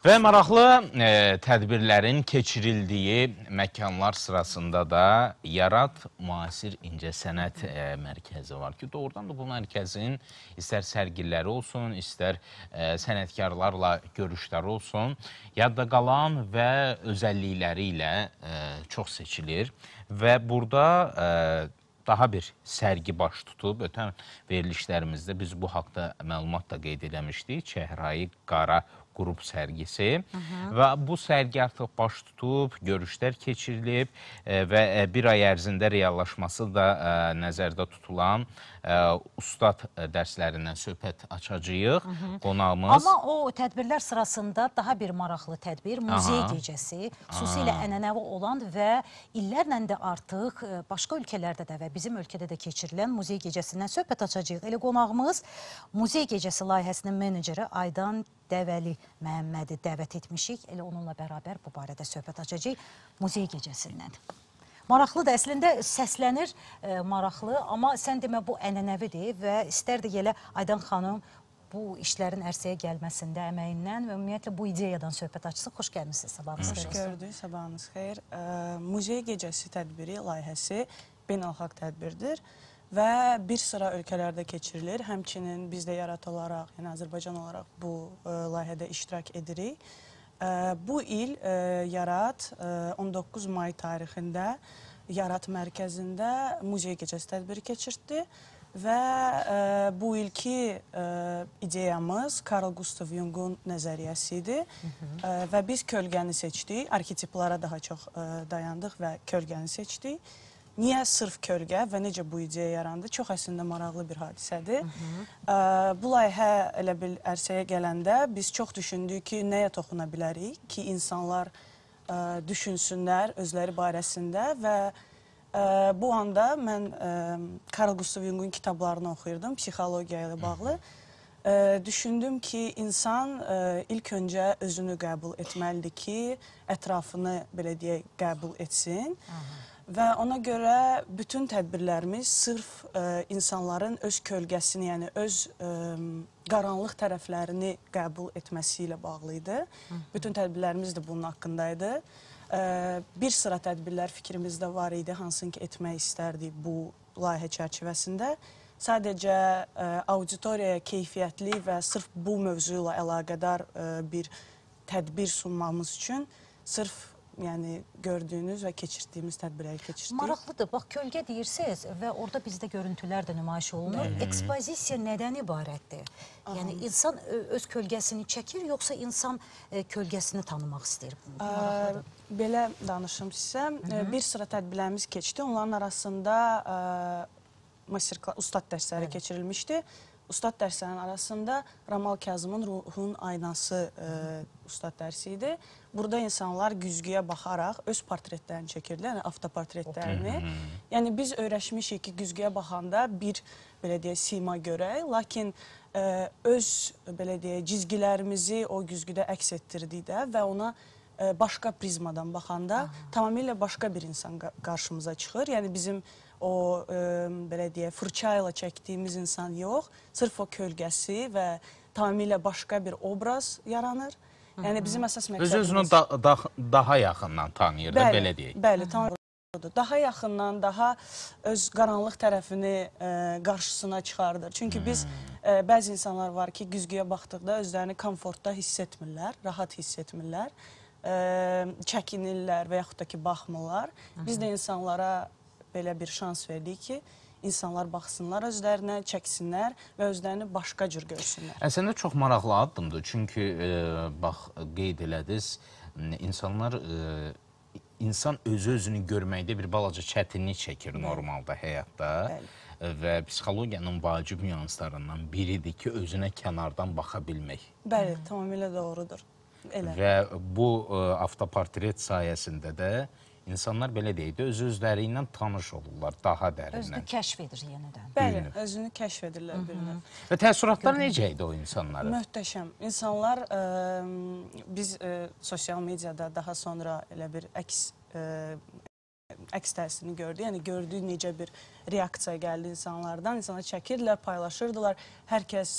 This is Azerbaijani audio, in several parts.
Və maraqlı e, tədbirlərin keçirildiyi məkanlar sırasında da Yarat Müasir İncəsənət e, Mərkəzi var ki, doğrudan da bu mərkəzin istər sərgiləri olsun, istər e, sənətkarlarla görüşləri olsun, yadda qalan və özəllikləri ilə e, çox seçilir və burada e, daha bir sərgi baş tutub. Ötən verilişlərimizdə biz bu haqda məlumat da qeyd eləmişdik. Çəhrayı Qara qrup sərgisi Hı -hı. və bu sərgi artıq baş tutub, görüşlər keçirilib e, və e, bir ay ərzində reallaşması da e, nəzərdə tutulan ustad dərslərindən söhbət açacağıq. Qonağımız Amma o tədbirlər sırasında daha bir maraqlı tədbir muzey gecəsi, xüsusilə ənənəvi olan və illərlə də artıq başqa ölkələrdə də və bizim ölkədə də keçirilən muzey gecəsindən söhbət açacağıq. Elə qonağımız muzey gecəsi layihəsinin meneceri Aydan Dəvəli Məhəmmədi dəvət etmişik. Elə onunla bərabər bu barədə söhbət açacağıq muzey gecəsindən. Maraqlıdır, əslində səslənir e, maraqlı, amma sən demə bu ənənəvidir və istərdik elə Aydan xanım bu işlərin ərsəyə gəlməsində əməyindən və ümumiyyətlə bu ideyadan söhbət açsın. Xoş gəlmisiniz, sabahınız Xoş xeyir olsun. gördük, sabahınız xeyir. Ə, Muzey gecəsi tədbiri layihəsi beynəlxalq tədbirdir və bir sıra ölkələrdə keçirilir. Həmçinin biz də yarat olaraq, yəni Azərbaycan olaraq bu ə, layihədə iştirak edirik. Bu il ə, Yarat ə, 19 may tarixində Yarat mərkəzində muzey gecəsi tədbiri keçirtdi və ə, bu ilki ideyamız Carl Gustav Jung'un nəzəriyyəsi idi Ə, və biz kölgəni seçdik. Arketiplara daha çox dayandıq və kölgəni seçdik. Niyə sırf kölgə və necə bu ideya yarandı? Çox əslində maraqlı bir hadisədir. Ə, bu layihə elə bil ərsəyə gələndə biz çox düşündük ki, nəyə toxuna bilərik ki, insanlar düşünsünlər özləri barəsində və ə, bu anda mən ə, Carl Gustav Jung'un kitablarını oxuyurdum psixologiya ilə bağlı. Ə, düşündüm ki, insan ə, ilk öncə özünü qəbul etməlidir ki, ətrafını belə deyək qəbul etsin. Və ona görə bütün tədbirlərimiz sırf ə, insanların öz kölgəsini, yəni öz ə, qaranlıq tərəflərini qəbul etməsi ilə bağlı idi. Bütün tədbirlərimiz də bunun haqqındaydı. Ə, bir sıra tədbirlər fikrimizdə var idi, hansını ki etmək istərdik bu layihə çərçivəsində. Sadəcə ə, auditoriyaya keyfiyyətli və sırf bu mövzu ilə əlaqədar ə, bir tədbir sunmamız üçün sırf yəni gördüyünüz və keçirdiyimiz tədbirləri keçirdik. Maraqlıdır. Bax, kölgə deyirsiniz və orada bizdə görüntülər də nümayiş olunur. Ekspozisiya nədən ibarətdir? Yəni insan ö, öz kölgəsini çəkir, yoxsa insan e, kölgəsini tanımaq istəyir? Maraqlıdır. Ə, Belə danışım sizə. Ə, Bir sıra tədbirlərimiz keçdi. Onların arasında ə, master ustad dərsləri keçirilmişdi. Ustad dərslərinin arasında Ramal Kazımın Ruhun Aynası ə, ustad dərsi idi. Burada insanlar güzgüyə baxaraq öz portretlərini çəkirdilər, yəni avtoportretlərini. Yəni biz öyrəşmişik ki, güzgüyə baxanda bir belə deyək sima görək, lakin ə, öz belə deyək cizgilərimizi o güzgüdə əks etdirdikdə və ona ə, başqa prizmadan baxanda tamamilə başqa bir insan qa- qarşımıza çıxır. Yəni bizim o ə, belə deyək fırça ilə çəkdiyimiz insan yox, sırf o kölgəsi və tamamilə başqa bir obraz yaranır. Yəni bizim əsas məqsədimiz öz-özünü da, da, daha yaxından tanıyır da, belə deyək. Bəli, tam doğrudur. Daha yaxından, daha öz qaranlıq tərəfini ə, qarşısına çıxardır. Çünki biz ə, bəzi insanlar var ki, güzgüyə baxdıqda özlərini komfortda hiss etmirlər, rahat hiss etmirlər. Ə, çəkinirlər və yaxud da ki, baxmırlar. Biz də insanlara belə bir şans verdik ki, insanlar baxsınlar özlərinə, çəksinlər və özlərini başqa cür görsünlər. Əslində çox maraqlı addımdır. Çünki e, bax qeyd elədiniz, insanlar e, insan özü-özünü görməkdə bir balaca çətinlik çəkir normalda həyatda. Bəli. Və psixologiyanın vacib nüanslarından biridir ki, özünə kənardan baxa bilmək. Bəli, tamamilə doğrudur. Elə. Və bu e, avtoportret sayəsində də insanlar belə deyək də öz-özləri ilə tanış olurlar daha Özünü dərindən. kəşf edir yenidən. Bəli, Bilinir. özünü kəşf edirlər bir növ. Və təəssüratlar necə idi o insanların? Möhtəşəm. İnsanlar ə, biz ə, sosial mediada daha sonra elə bir əks ə, əks təsirini gördü. Yəni gördü necə bir reaksiya gəldi insanlardan. İnsanlar çəkirdilər, paylaşırdılar. Hər kəs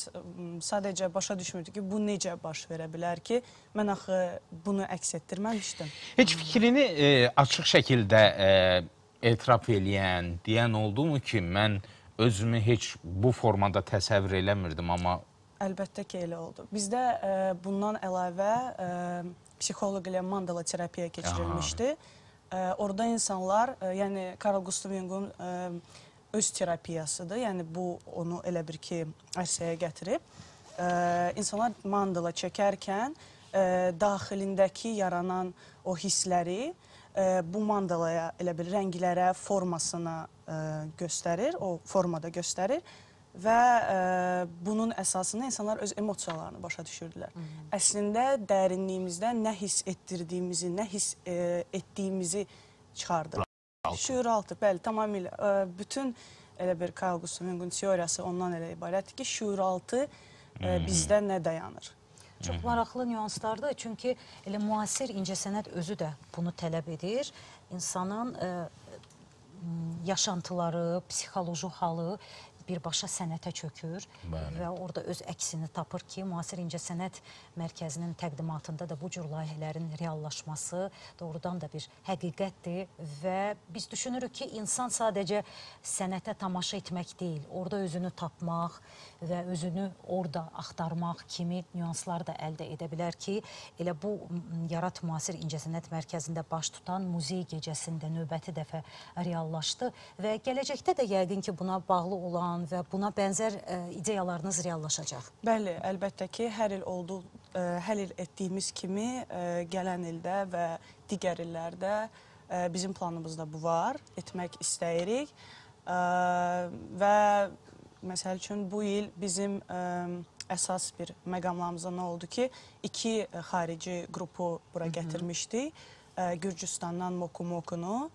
sadəcə başa düşmürdü ki, bu necə baş verə bilər ki, mən axı bunu əks etdirməmişdim. Heç fikrini e, açıq şəkildə e, etiraf eləyən, deyən oldumu ki, mən özümü heç bu formada təsəvvür eləmirdim, amma Əlbəttə ki, elə oldu. Bizdə ə, bundan əlavə ə, psixoloq ilə mandala terapiya keçirilmişdi. Ə, orada insanlar, ə, yəni Karl Gustav Jung'un ə, öz terapiyasıdır. Yəni bu onu elə bir ki, ərsəyə gətirib. İnsanlar mandala çəkərkən ə, daxilindəki yaranan o hissləri bu mandalaya elə bir rənglərə, formasına göstərir, o formada göstərir və ə, bunun əsasında insanlar öz emosiyalarını başa düşürdülər. Əslində dərinliyimizdə nə hiss etdirdiyimizi, nə hiss ə, etdiyimizi çıxardırıq. Şuur altı, bəli, tamamilə ə, bütün elə bir Carl Gustav Jung'un teoriyası ondan elə ibarətdir ki, şuur altı ə, bizdə nə dayanır? Çox maraqlı nüanslardır. Çünki elə müasir incəsənət özü də bunu tələb edir. İnsanın ə, yaşantıları, psixoloji halı birbaşa sənətə çökür Bəli. və orada öz əksini tapır ki, müasir incəsənət mərkəzinin təqdimatında da bu cür layihələrin reallaşması doğrudan da bir həqiqətdir və biz düşünürük ki, insan sadəcə sənətə tamaşa etmək deyil, orada özünü tapmaq və özünü orada axtarmaq kimi nüanslar da əldə edə bilər ki, elə bu Yarat Müasir İncəsənət Mərkəzində baş tutan muzey gecəsində növbəti dəfə reallaşdı və gələcəkdə də yəqin ki, buna bağlı olan və buna bənzər ə, ideyalarınız reallaşacaq. Bəli, əlbəttə ki, hər il oldu, ə, hər il etdiyimiz kimi ə, gələn ildə və digər illərdə ə, bizim planımızda bu var, etmək istəyirik. Ə, və məsəl üçün bu il bizim ə, əsas bir məqamlarımızda nə oldu ki, iki xarici qrupu bura gətirmişdik. Gürcüstandan Mokumokunu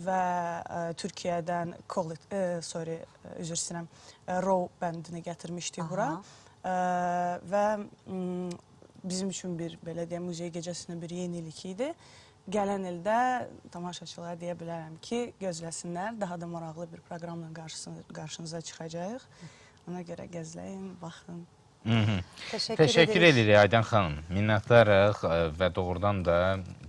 və ə, Türkiyədən Kolit, ə, sorry, ə, üzr istəyirəm, Row bəndini gətirmişdik bura. Ə, və m, bizim üçün bir belə deyək muzey gecəsinin bir yenilik idi. Gələn ildə tamaşaçılara deyə bilərəm ki, gözləsinlər, daha da maraqlı bir proqramla qarşısına, qarşınıza çıxacağıq. Ona görə gözləyin, baxın. Təşəkkür, Təşəkkür edirik. Aydan xanım. Minnətdarıq və doğrudan da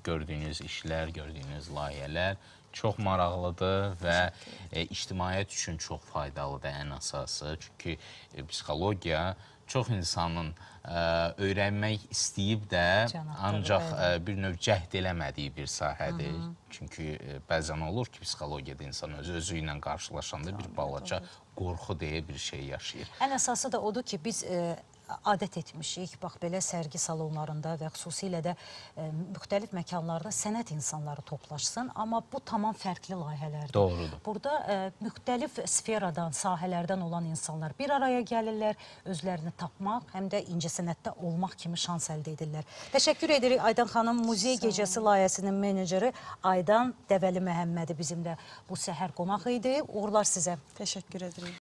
gördüyünüz işlər, gördüyünüz layihələr çox maraqlıdır və e, ictimaiyyət üçün çox faydalıdır ən əsası. Çünki e, psixologiya çox insanın ə, öyrənmək istəyib də Cənabdır, ancaq bəli. ə, bir növ cəhd eləmədiyi bir sahədir. Çünki ə, bəzən olur ki, psixologiyada insan öz özü ilə qarşılaşanda bir balaca qorxu deyə bir şey yaşayır. Ən əsası da odur ki, biz e, adət etmişik, bax belə sərgi salonlarında və xüsusilə də e, müxtəlif məkanlarda sənət insanları toplaşsın, amma bu tamam fərqli layihələrdir. Doğrudur. Burada e, müxtəlif sferadan, sahələrdən olan insanlar bir araya gəlirlər, özlərini tapmaq, həm də incəsənətdə olmaq kimi şans əldə edirlər. Təşəkkür edirik Aydan xanım, Muzey Gecəsi layihəsinin meneceri Aydan Dəvəli Məhəmmədi bizimlə bu səhər qonaq idi. Uğurlar sizə. Təşəkkür edirik.